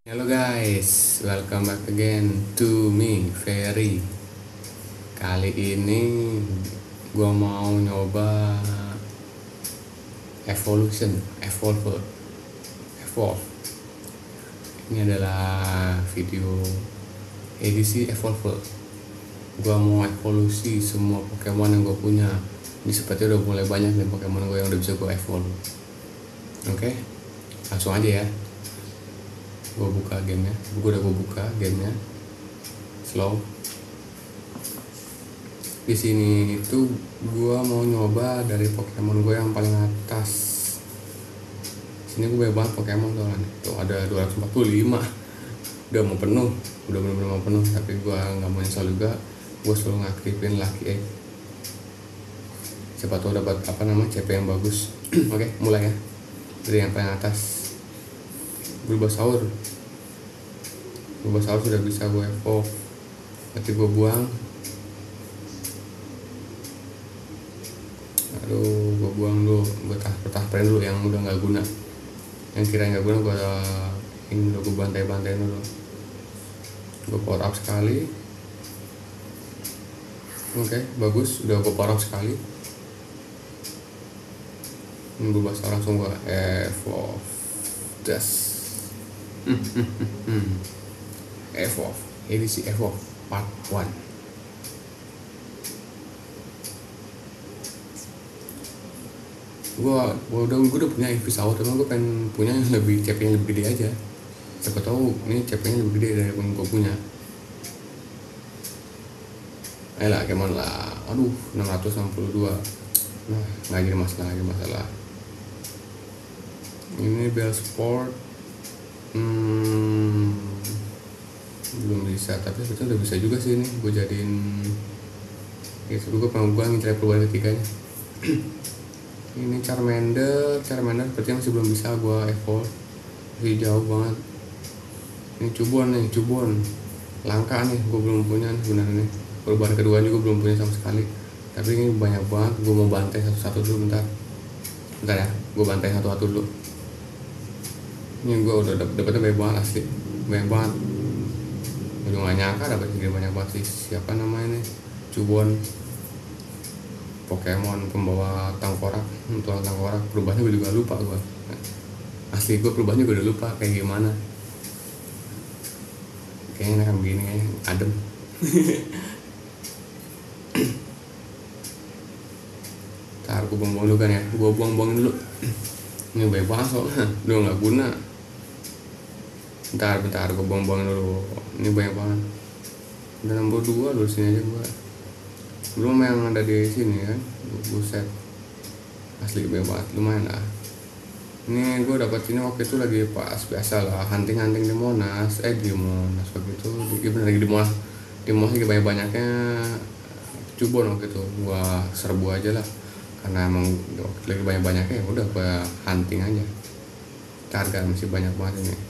Hello guys, welcome back again to me, Ferry. Kali ini gua mau nyoba Evolution, Evolve, Evolve. Ini adalah video edisi Evolve. Gua mau evolusi semua Pokemon yang gue punya. Ini sepertinya udah mulai banyak nih Pokemon gue yang udah bisa gue evolve. Oke, langsung aja ya gue buka gamenya. Gue udah gue buka gamenya. Slow. Di sini itu gue mau nyoba dari Pokemon gue yang paling atas. Sini gue banyak banget Pokemon soalnya tuh ada 245 udah mau penuh. Udah bener-bener mau penuh tapi gue nggak mau nyesal juga. Gue selalu ngaktifin Lucky Egg. Siapa tahu dapat apa namanya CP yang bagus. Oke mulai ya. Dari yang paling atas Bulbasaur Bulbasaur sudah bisa gue evolve berarti gue buang. Aduh gue buang dulu gue tah petah dulu yang udah nggak guna. Yang kira nggak guna gue ini udah gue bantai-bantai dulu. Gue power up sekali. Oke bagus udah gue power up sekali. Bulbasaur langsung gue evolve das Evolve edisi Evolve part 1 gua gua udah gua udah punya Invisaur tapi gua pengen punya yang lebih CP yang lebih gede aja. Siapa tahu ini CP nya lebih gede dari yang gua punya. Ayolah ke mana lah. Aduh 662 nah nggak jadi masalah lagi masalah. Ini Bell Sport hmm, belum bisa tapi sebetulnya udah bisa juga sih ini. Gue jadiin gitu gue pengen gue ngincer perubahan ketiganya. Ini Charmander Charmander sepertinya masih belum bisa gue evolve. Masih jauh banget. Ini Cubon nih Cubon langka nih gue belum punya nih sebenarnya. Nih perubahan kedua juga belum punya sama sekali. Tapi ini banyak banget gue mau bantai satu-satu dulu bentar. Bentar ya gue bantai satu-satu dulu ini gue udah dapet dapetnya banyak banget asli banyak banget. Gue gak nyangka dapet segini banyak banget sih. Siapa namanya nih? Cubon. Pokemon pembawa tangkorak untuk tangkorak. Perubahannya gue juga lupa gue asli gue perubahannya gue udah lupa kayak gimana. Kayaknya akan begini kayaknya. Adem. Ntar gue buang-buang dulu kan ya. Gue buang-buangin dulu. Ini banyak banget soalnya. Udah nggak guna bentar bentar gue buang-buangin dulu. Ini banyak banget. Udah nomor dua dulu sini aja gue belum yang ada di sini kan? Buset. Asli banyak banget lumayan lah. Ini gue dapet ini waktu itu lagi pas biasa lah hunting-hunting di Monas. Eh di Monas waktu itu. Di, bener lagi di Monas. Di Monas lagi banyak banyaknya cubon waktu itu. Gue serbu aja lah. Karena emang lagi banyak banyaknya ya udah gue hunting aja. Harga masih banyak banget ini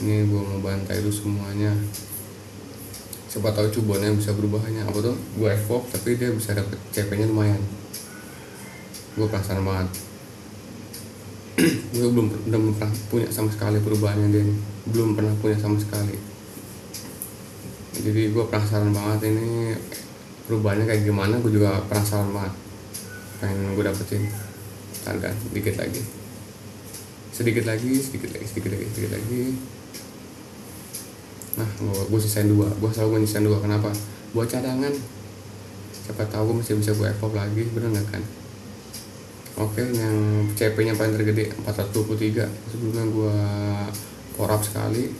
ini gue mau bantai dulu semuanya. Siapa tahu cubonnya bisa berubah hanya. Apa tuh? Gue evolve tapi dia bisa dapet CP nya lumayan. Gue penasaran banget. Gue belum belum pernah punya sama sekali perubahannya dia nih. belum pernah punya sama sekali. Jadi gue penasaran banget ini perubahannya kayak gimana gue juga penasaran banget. Pengen gue dapetin. Harga sedikit lagi. Sedikit lagi sedikit lagi sedikit lagi sedikit lagi nah gue, sisain dua. Gue selalu menyisain dua. Kenapa? Buat cadangan. Siapa tahu gue masih bisa gue evolve lagi bener nggak kan? Oke yang CP nya paling tergede 423 sebelumnya gue up sekali.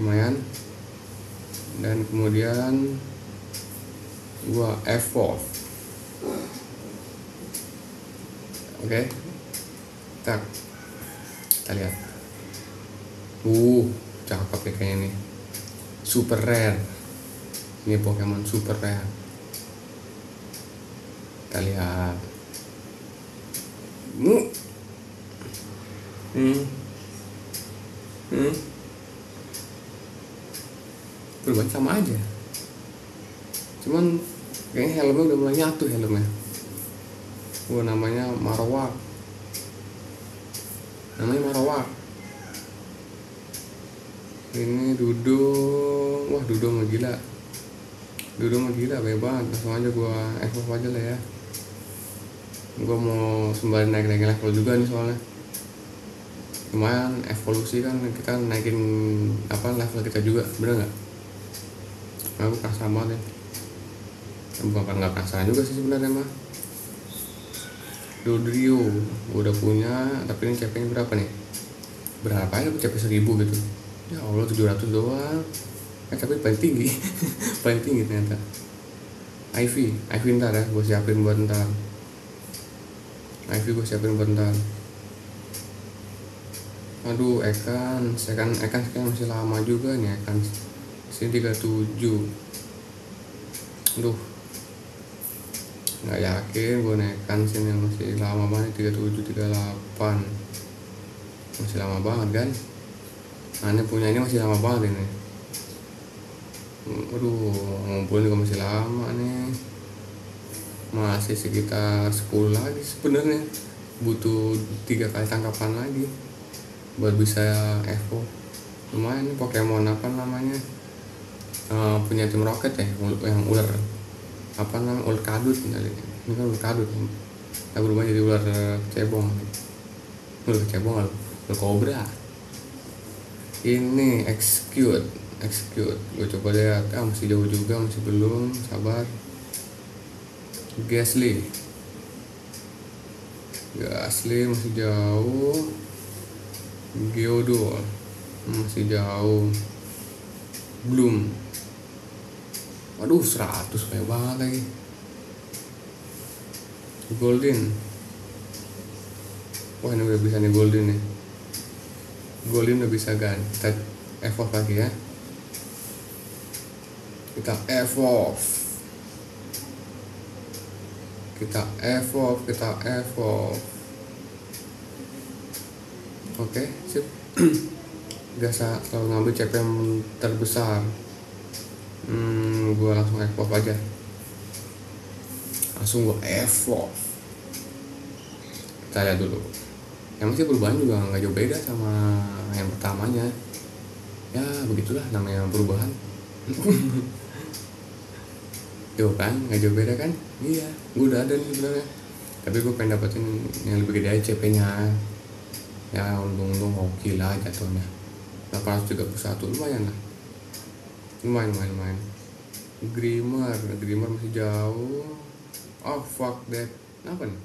Lumayan. Dan kemudian gue evolve oke. Tak. Kita lihat. Uh cakep ya kayaknya nih super rare. Ini Pokemon super rare. Kita lihat. Mu hmm. Hmm. Perubahan sama aja. Cuman kayaknya helmnya udah mulai nyatu helmnya. Gua namanya Marowak. Namanya Marowak ini dudung wah dudung mah gila. Dudung mah gila banget. Langsung aja gua evolve aja lah ya. Gua mau sembari naik naik level juga nih soalnya. Lumayan evolusi kan kita naikin apa level kita juga bener nggak? Aku kerasa banget ya. Bukan nggak perasaan juga sih sebenarnya mah. Dodrio udah punya tapi ini CP berapa nih? Berapa ya? CP seribu gitu ya Allah 700 doang. Eh tapi paling tinggi. Paling tinggi ternyata. Ivy Ivy ntar ya gue siapin buat ntar. Ivy gue siapin buat ntar. Aduh Ekan. Ekan Ekan sekarang masih lama juga nih Ekan. Sini 37 aduh. Nggak yakin gue naikkan sini masih lama banget 37 38 masih lama banget kan aneh punya ini masih lama banget ini. Aduh ngumpul juga masih lama nih. Masih sekitar 10 lagi sebenarnya. Butuh tiga kali tangkapan lagi buat bisa evo lumayan nih Pokemon apa namanya? Uh, punya tim roket ya yang ular. Apa namanya? Ular kadut ini. Kan ular kadut. Nah berubah jadi ular cebong. Ular cebong ular kobra ini execute. Execute. Gue coba lihat. Ah masih jauh juga masih belum. Sabar. Gasly Gasly masih jauh. Geodol masih jauh. Belum Waduh 100 kayak banget lagi. Golden. Wah ini udah bisa nih Golden nih Golden udah bisa kan Kita evolve lagi ya. Kita evolve. Kita evolve Kita evolve. Oke sip. Biasa selalu ngambil CPM terbesar. Hmm, gue langsung evolve aja. Langsung gue evolve. Kita lihat dulu yang masih perubahan juga nggak jauh beda sama yang pertamanya ya begitulah namanya perubahan Jauh kan, nggak jauh beda kan? Iya, gue udah ada nih sebenarnya. Tapi gue pengen dapetin yang lebih gede aja CP-nya. Ya untung-untung oke lah jatuhnya. 831 lumayan lah lumayan Grimmer Grimmer masih jauh oh fuck that apa nih